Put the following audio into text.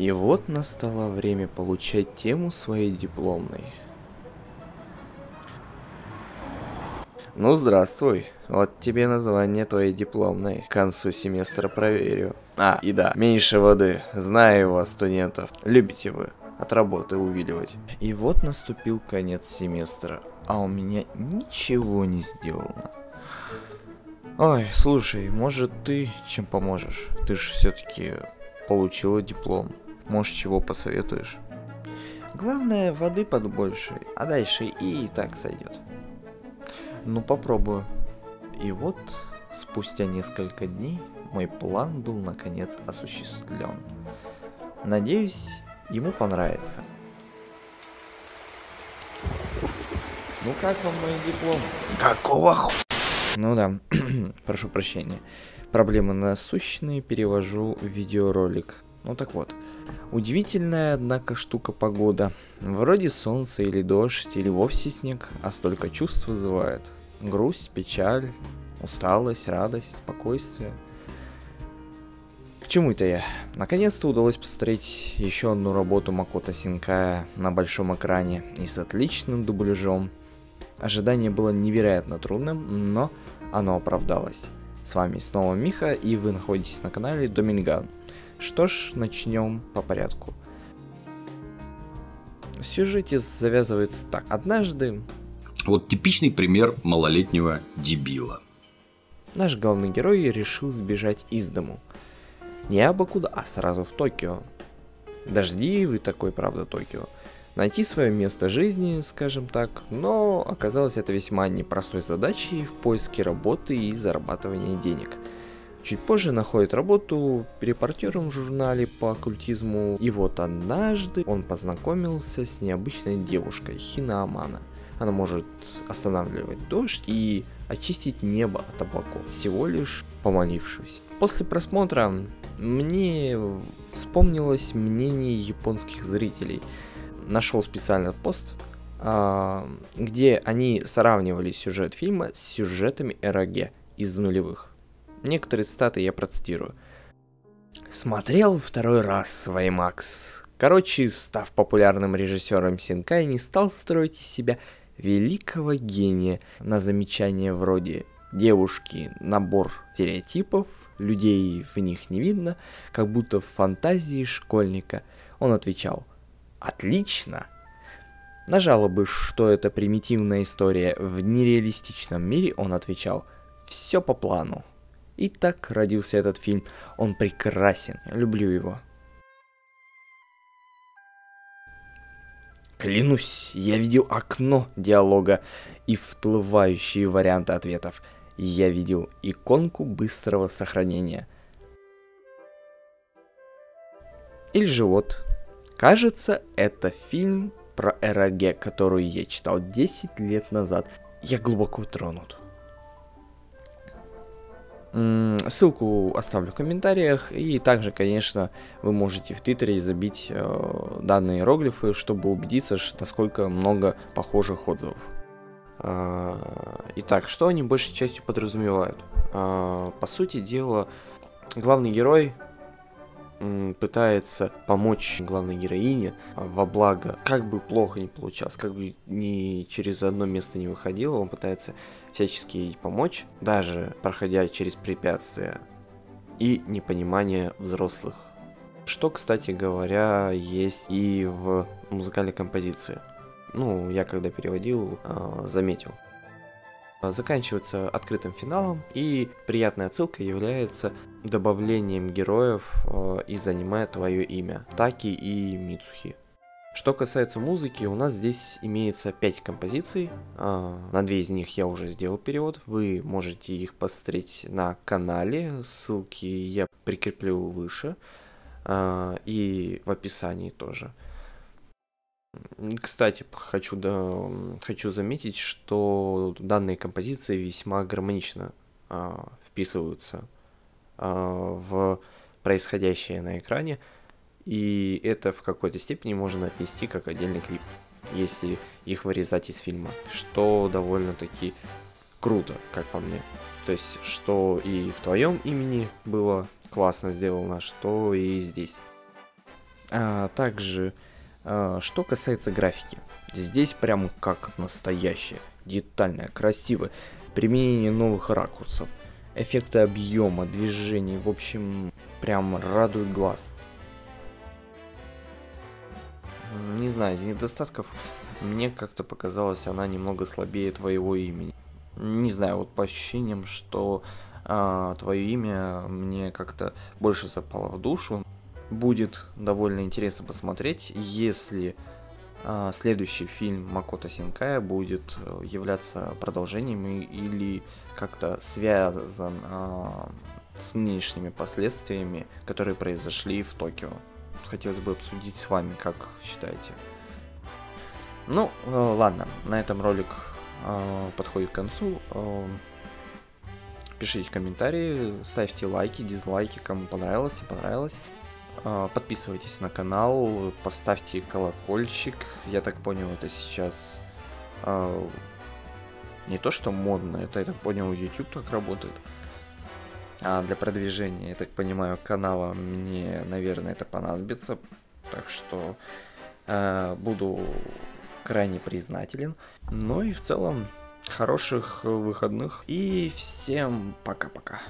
И вот настало время получать тему своей дипломной. Ну, здравствуй. Вот тебе название твоей дипломной. К концу семестра проверю. А, и да, меньше воды. Знаю вас, студентов. Любите вы от работы увиливать. И вот наступил конец семестра, а у меня ничего не сделано. Ой, слушай, может ты чем поможешь? Ты же все-таки получила диплом. Может, чего посоветуешь? Главное, воды побольше, а дальше и, и так сойдет. Ну, попробую. И вот, спустя несколько дней, мой план был наконец осуществлен. Надеюсь, ему понравится. Ну как вам мой диплом? Какого ху... Ну да, прошу прощения. Проблемы насущные, перевожу в видеоролик. Ну так вот. Удивительная, однако, штука погода. Вроде солнце или дождь, или вовсе снег, а столько чувств вызывает. Грусть, печаль, усталость, радость, спокойствие. К чему это я? Наконец-то удалось посмотреть еще одну работу Макота Синкая на большом экране и с отличным дубляжом. Ожидание было невероятно трудным, но оно оправдалось. С вами снова Миха, и вы находитесь на канале Доминган. Что ж, начнем по порядку. В сюжете завязывается так. Однажды... Вот типичный пример малолетнего дебила. Наш главный герой решил сбежать из дому. Не абы куда, а сразу в Токио. Дождливый такой, правда, Токио. Найти свое место жизни, скажем так, но оказалось это весьма непростой задачей в поиске работы и зарабатывания денег – Чуть позже находит работу репортером в журнале по оккультизму. И вот однажды он познакомился с необычной девушкой Хина Амана. Она может останавливать дождь и очистить небо от облаков, всего лишь помолившись. После просмотра мне вспомнилось мнение японских зрителей. Нашел специальный пост, а, где они сравнивали сюжет фильма с сюжетами РГ из нулевых. Некоторые цитаты я процитирую. Смотрел второй раз Ваймакс. Короче, став популярным режиссером Синкай, не стал строить из себя великого гения на замечания вроде «девушки, набор стереотипов, людей в них не видно, как будто в фантазии школьника». Он отвечал «Отлично!» На жалобы, что это примитивная история в нереалистичном мире, он отвечал «Все по плану». И так родился этот фильм. Он прекрасен. Люблю его. Клянусь, я видел окно диалога и всплывающие варианты ответов. Я видел иконку быстрого сохранения. Или же вот. Кажется, это фильм про РГ, которую я читал 10 лет назад. Я глубоко тронут. Ссылку оставлю в комментариях. И также, конечно, вы можете в Твиттере забить э, данные иероглифы, чтобы убедиться, насколько много похожих отзывов. Э, итак, что они большей частью подразумевают? Э, по сути дела, главный герой пытается помочь главной героине во благо. Как бы плохо не получалось, как бы ни через одно место не выходило, он пытается всячески ей помочь, даже проходя через препятствия и непонимание взрослых. Что, кстати говоря, есть и в музыкальной композиции. Ну, я когда переводил, а, заметил. Заканчивается открытым финалом, и приятной отсылкой является добавлением героев э, из аниме «Твое имя» Таки и Мицухи. Что касается музыки, у нас здесь имеется 5 композиций. Э, на две из них я уже сделал перевод. Вы можете их посмотреть на канале. Ссылки я прикреплю выше. Э, и в описании тоже. Кстати, хочу, да, хочу заметить, что данные композиции весьма гармонично э, вписываются в происходящее на экране, и это в какой-то степени можно отнести как отдельный клип, если их вырезать из фильма, что довольно-таки круто, как по мне. То есть, что и в твоем имени было классно сделано, что и здесь. А также, а, что касается графики. Здесь прям как настоящее, детальное, красивое. Применение новых ракурсов, эффекты объема, движений, в общем, прям радует глаз. Не знаю, из недостатков мне как-то показалось, она немного слабее твоего имени. Не знаю, вот по ощущениям, что а, твое имя мне как-то больше запало в душу. Будет довольно интересно посмотреть, если следующий фильм Макото Синкая будет э, являться продолжением или как-то связан а, с нынешними последствиями, которые произошли в Токио. Хотелось бы обсудить с вами, как считаете. Ну, э, ладно, на этом ролик э, подходит к концу. Э, пишите комментарии, ставьте лайки, дизлайки, кому понравилось, не понравилось. Э, подписывайтесь на канал, поставьте колокольчик. Я так понял, это сейчас э, не то что модно, это, я так понял, YouTube так работает. А для продвижения, я так понимаю, канала мне, наверное, это понадобится. Так что э, буду крайне признателен. Ну и в целом хороших выходных. И всем пока-пока.